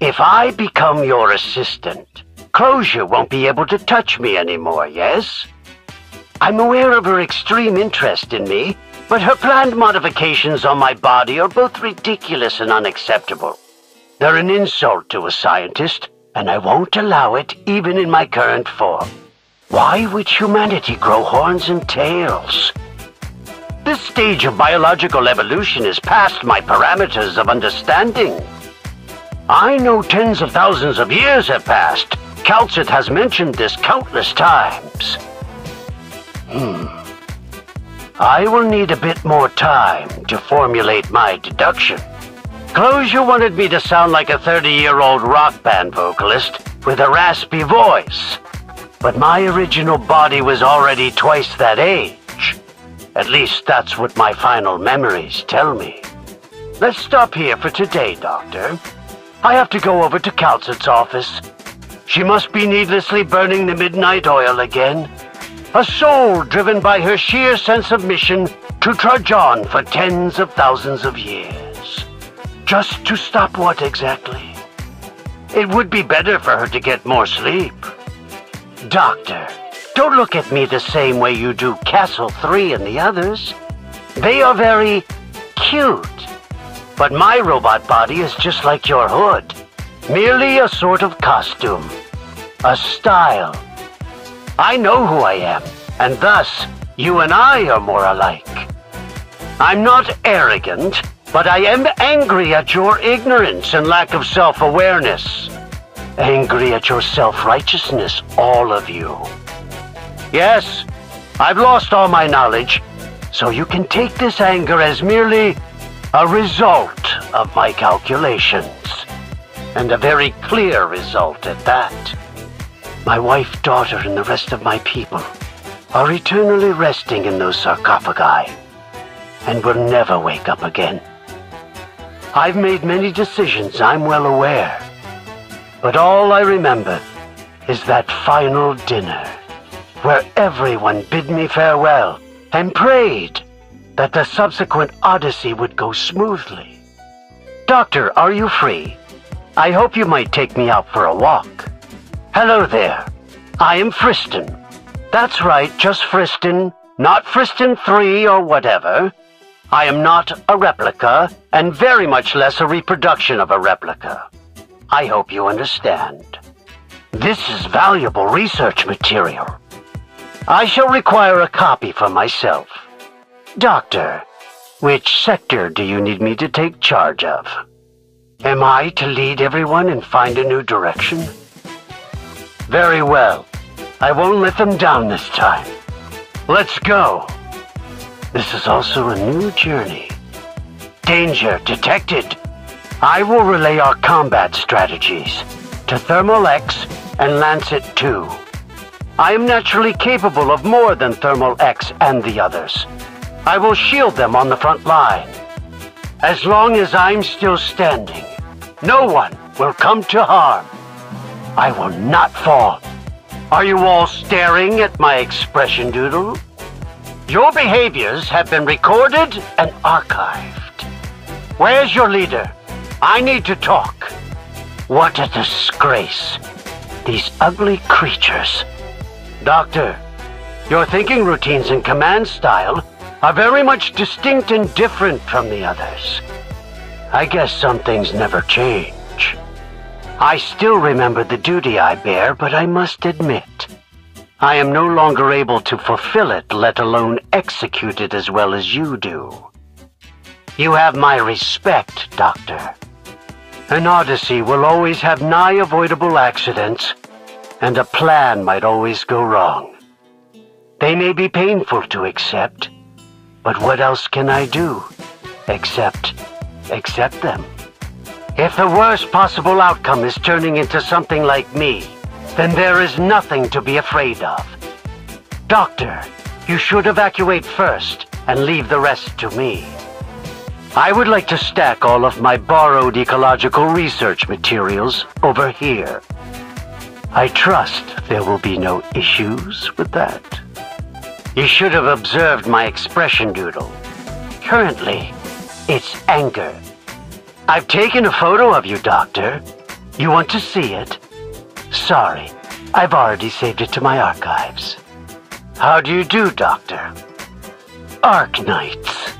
If I become your assistant, Closure won't be able to touch me anymore, yes? I'm aware of her extreme interest in me, but her planned modifications on my body are both ridiculous and unacceptable. They're an insult to a scientist, and I won't allow it even in my current form. Why would humanity grow horns and tails? This stage of biological evolution is past my parameters of understanding. I know tens of thousands of years have passed. Kal'tsit has mentioned this countless times. Hmm. I will need a bit more time to formulate my deduction. Closure wanted me to sound like a 30-year-old rock band vocalist with a raspy voice. But my original body was already twice that age. At least that's what my final memories tell me. Let's stop here for today, Doctor. I have to go over to Kal'tsit's office. She must be needlessly burning the midnight oil again. A soul driven by her sheer sense of mission to trudge on for tens of thousands of years. Just to stop what exactly? It would be better for her to get more sleep. Doctor, don't look at me the same way you do Castle 3 and the others. They are very cute. But my robot body is just like your hood. Merely a sort of costume. A style. I know who I am, and thus you and I are more alike. I'm not arrogant, but I am angry at your ignorance and lack of self-awareness. Angry at your self-righteousness, all of you. Yes, I've lost all my knowledge, so you can take this anger as merely a result of my calculations. And a very clear result at that. My wife, daughter, and the rest of my people are eternally resting in those sarcophagi and will never wake up again. I've made many decisions, I'm well aware. But all I remember is that final dinner where everyone bid me farewell and prayed that the subsequent odyssey would go smoothly. Doctor, are you free? I hope you might take me out for a walk. Hello there. I am Friston. That's right, just Friston, not Friston 3 or whatever. I am not a replica, and very much less a reproduction of a replica. I hope you understand. This is valuable research material. I shall require a copy for myself. Doctor, which sector do you need me to take charge of? Am I to lead everyone and find a new direction? Very well. I won't let them down this time. Let's go. This is also a new journey. Danger detected. I will relay our combat strategies to Thermal-EX and Lancet 2. I am naturally capable of more than Thermal-EX and the others. I will shield them on the front line. As long as I'm still standing, no one will come to harm. I will not fall. Are you all staring at my expression doodle? Your behaviors have been recorded and archived. Where's your leader? I need to talk. What a disgrace. These ugly creatures. Doctor, your thinking routines and command style are very much distinct and different from the others. I guess some things never change. I still remember the duty I bear, but I must admit, I am no longer able to fulfill it, let alone execute it as well as you do. You have my respect, Doctor. An Odyssey will always have nigh avoidable accidents, and a plan might always go wrong. They may be painful to accept, but what else can I do? Except accept them. If the worst possible outcome is turning into something like me, then there is nothing to be afraid of. Doctor, you should evacuate first and leave the rest to me. I would like to stack all of my borrowed ecological research materials over here. I trust there will be no issues with that. You should have observed my expression doodle. Currently, it's anger. I've taken a photo of you, Doctor. You want to see it? Sorry, I've already saved it to my archives. How do you do, Doctor? Arknights.